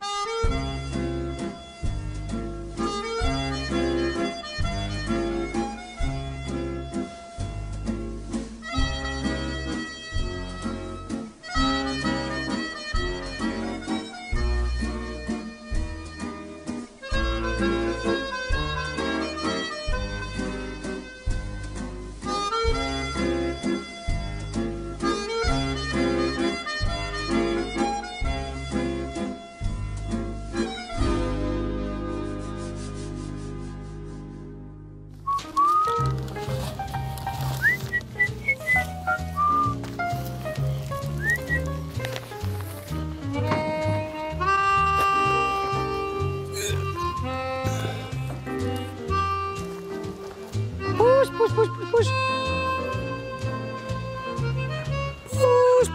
Bye.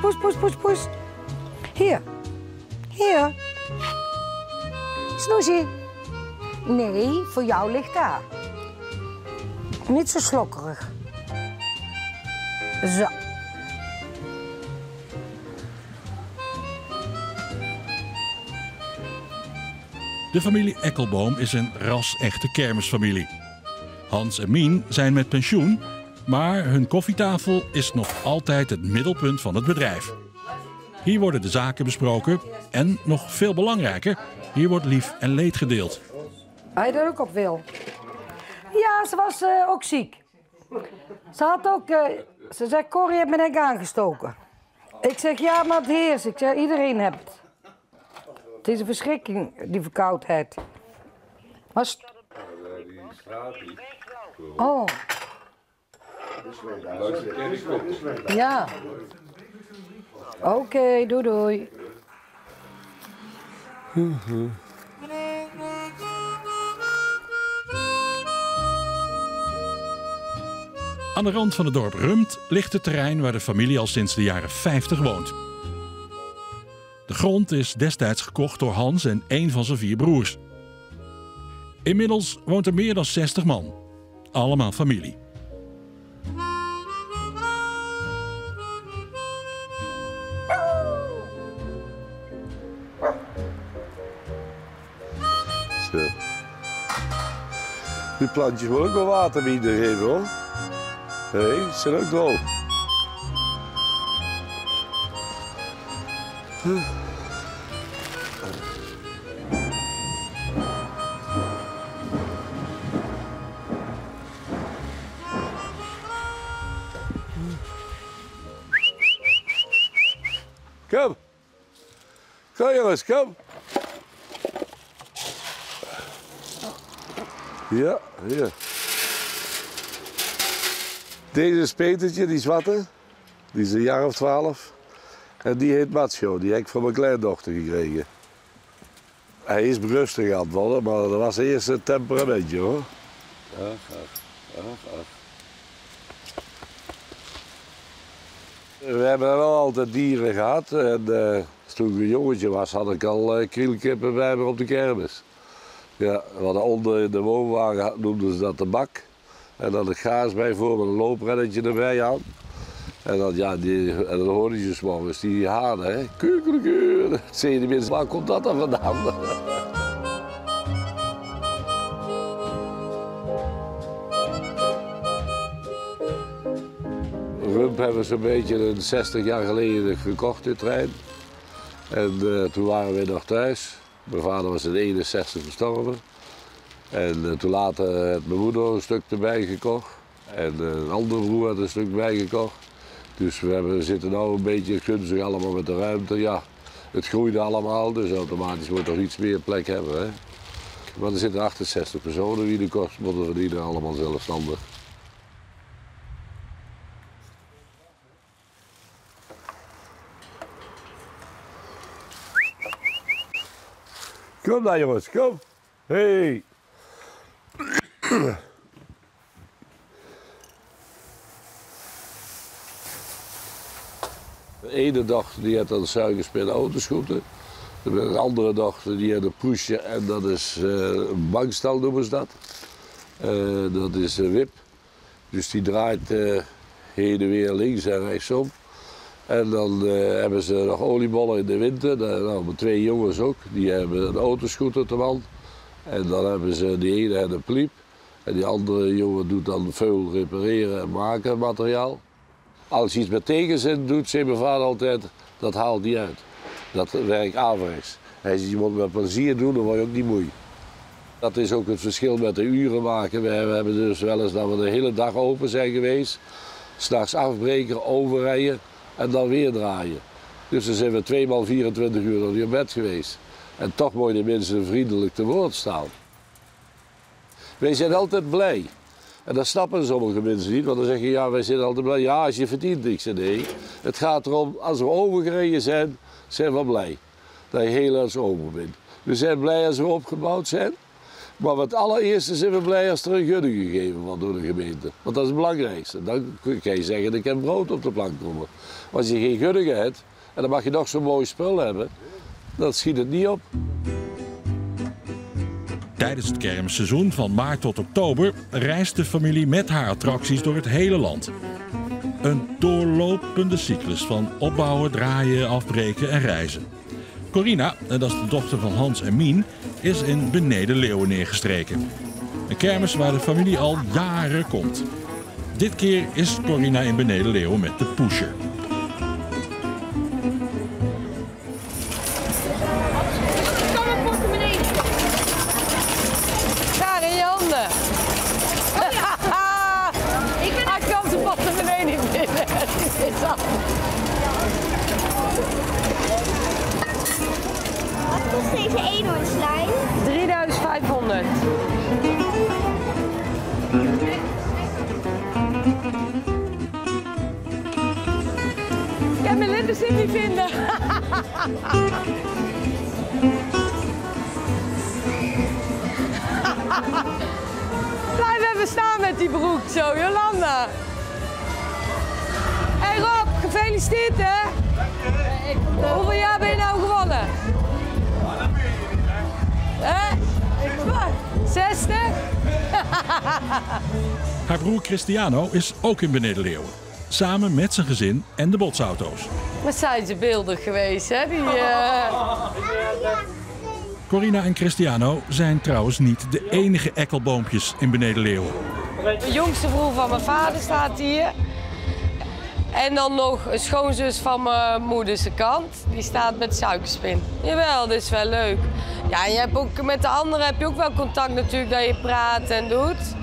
Poes, poes, poes, poes. Hier. Hier. Snoezie. Nee, voor jou ligt daar. Niet zo slokkerig. Zo. De familie Ekkelboom is een ras-echte kermisfamilie. Hans en Mien zijn met pensioen, maar hun koffietafel is nog altijd het middelpunt van het bedrijf. Hier worden de zaken besproken en, nog veel belangrijker, hier wordt lief en leed gedeeld. Hij je er ook op wil? Ja, ze was eh, ook ziek. Ze had ook... eh, ze zegt, Corrie heeft me nek aangestoken. Ik zeg, ja, maar het heers. Ik zeg, iedereen heeft het. Het is een verschrikking, die verkoudheid. Maar... Oh. Ja. Oké, doei doei. Aan de rand van het dorp Rumt ligt het terrein waar de familie al sinds de jaren 50 woont. De grond is destijds gekocht door Hans en een van zijn vier broers. Inmiddels woont er meer dan 60 man. Allemaal familie. Zo. Die plantjes moeten ook wel water bieden geven hoor. Hé, hey, ze zijn ook droog. Kom. Kom jongens, kom. Ja, hier. Deze is Petertje, die zwarte. Die is een jaar of twaalf. En die heet Macho, die heb ik van mijn kleindochter gekregen. Hij is berustig aan het worden, maar dat was eerst een temperamentje hoor. Ach, ach, ach, ach. We hebben wel altijd dieren gehad. En eh, toen ik een jongetje was, had ik al uh, krielkippen bij me op de kermis. Ja, hadden onder de woonwagen noemden ze dat de bak. En dan het gaas bij voor een looprennetje erbij aan. En dan, ja, die, en dan hoorde je die hanen, hè. Zei de waar komt dat dan vandaan? Rump hebben ze een beetje een 60 jaar geleden gekocht, dit trein. En eh, toen waren we nog thuis. Mijn vader was in 61 gestorven. En eh, toen later heeft mijn moeder een stuk erbij gekocht. En eh, een andere broer had een stuk bijgekocht. Dus we hebben, zitten nu een beetje gunstig allemaal met de ruimte. Ja, het groeide allemaal, dus automatisch moet er iets meer plek hebben. Hè. Maar er zitten 68 personen die de kost moeten verdienen, allemaal zelfstandig. Kom dan jongens, kom. Hey. De ene dag die had een suikerspin autoscooter. De andere dag die had een pusje en dat is eh, een bankstel noemen ze dat. Eh, dat is een wip. Dus die draait eh, heen en weer links en rechtsom. En dan eh, hebben ze nog oliebollen in de winter. Dan, mijn twee jongens ook. Die hebben een autoscooter te man. En dan hebben ze die ene en een pliep. En die andere jongen doet dan veel repareren en maken materiaal. Als je iets met tegenzin doet, zei mijn vader altijd, dat haalt niet uit. Dat werkt averechts. Hij zegt, je moet met plezier doen, dan word je ook niet moe. Dat is ook het verschil met de uren maken. We hebben dus wel eens dat we de hele dag open zijn geweest. S'nachts afbreken, overrijden en dan weer draaien. Dus dan zijn we tweemaal 24 uur nog in bed geweest. En toch mogen de mensen vriendelijk te woord staan. Wij zijn altijd blij. En dat snappen sommige mensen niet, want dan zeggen ja, wij zijn altijd blij. Ja, als je verdient. Ik zeg nee, het gaat erom, als we overgereden zijn, zijn we blij. Dat je heel erg over bent. We zijn blij als we opgebouwd zijn. Maar het allereerste zijn we blij als er een gunning gegeven wordt door de gemeente. Want dat is het belangrijkste. Dan kan je zeggen, ik heb brood op de plank komen. Maar als je geen gunning hebt, en dan mag je nog zo'n mooi spul hebben, dan schiet het niet op. Tijdens het kermisseizoen van maart tot oktober reist de familie met haar attracties door het hele land. Een doorlopende cyclus van opbouwen, draaien, afbreken en reizen. Corina, dat is de dochter van Hans en Mien, is in Beneden Leeuwen neergestreken. Een kermis waar de familie al jaren komt. Dit keer is Corina in Beneden Leeuwen met de pusher. Kost deze eenhoornslijn? 3500. Ik kan mijn lippenstift niet vinden. Blijf even staan met die broek zo, Jolanda. Hé hey Rob, gefeliciteerd hè. Hoeveel jaar ben je nou gewonnen? Hè? Wat? 60? Haar broer Cristiano is ook in Beneden Leeuwen. Samen met zijn gezin en de botsauto's. Wat zijn ze beeldig geweest, hè? Die, eh, Corina en Cristiano zijn trouwens niet de enige ekkelboompjes in Beneden Leeuwen. De jongste broer van mijn vader staat hier. En dan nog een schoonzus van mijn moeders kant. Die staat met suikerspin. Jawel, dat is wel leuk. Ja, en je hebt ook, met de anderen heb je ook wel contact natuurlijk dat je praat en doet.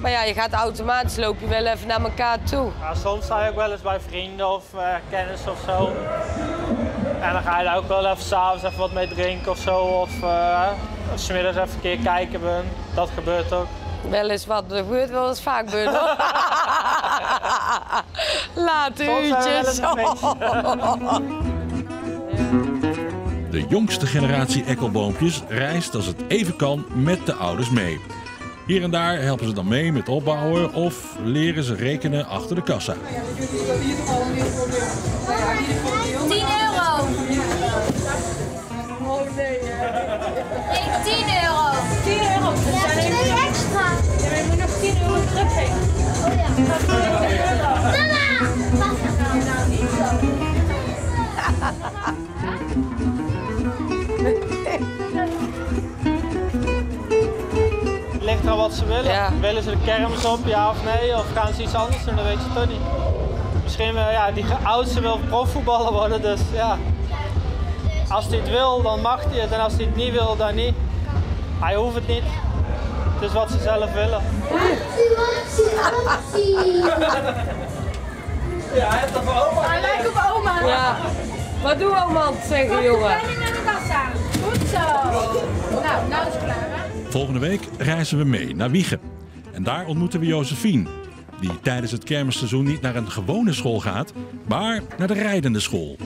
Maar ja, je gaat automatisch loop je wel even naar elkaar toe. Ja, soms sta je ook wel eens bij vrienden of eh kennis of zo. En dan ga je daar ook wel even s'avonds even wat mee drinken of zo. Of eh als je middags even een keer kijken bent. Dat gebeurt ook. Wel eens wat, dat gebeurt wel eens vaak, Bud. hoor. Late uurtjes. De jongste generatie ekkelboompjes reist als het even kan met de ouders mee. Hier en daar helpen ze dan mee met opbouwen of leren ze rekenen achter de kassa. 10 euro. Oh nee, Nee, 10 euro. 10 euro. Ja, twee extra. Ja, moet nog 10 euro teruggeven. Oh ja. Wat ze willen. Ja. Willen ze de kermis op, ja of nee? Of gaan ze iets anders doen, dat weet je toch niet. Misschien wel, ja, die oudste wil profvoetballer worden, dus ja. Als hij het wil, dan mag hij het. En als hij het niet wil, dan niet. Hij hoeft het niet. Het is wat ze zelf willen. Ja, hij heeft oma. Hij lijkt op oma. Ja. Wat doen we allemaal zeggen, jongen? Ben ik naar de kassa? Goed zo. Nou, nou is het klaar? Volgende week reizen we mee naar Wiegen. En daar ontmoeten we Josephine, die tijdens het kermisseizoen niet naar een gewone school gaat, maar naar de rijdende school.